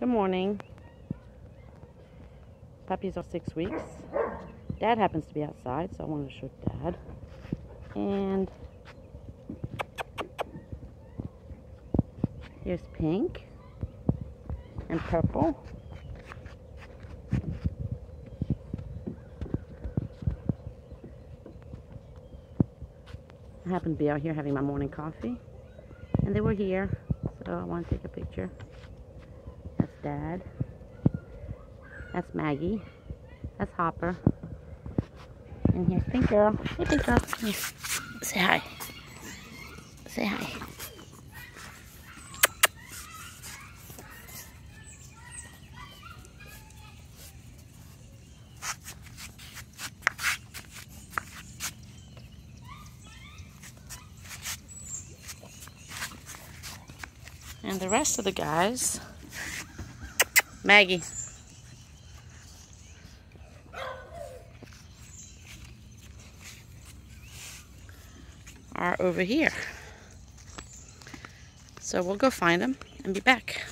Good morning. Puppies are six weeks. Dad happens to be outside, so I wanted to show Dad. And here's pink and purple. I happen to be out here having my morning coffee. And they were here, so I want to take a picture. Dad. That's Maggie. That's Hopper. And here's Pink Girl. Hey, Pink Girl. Say hi. Say hi. And the rest of the guys, Maggie. Are over here. So we'll go find them and be back.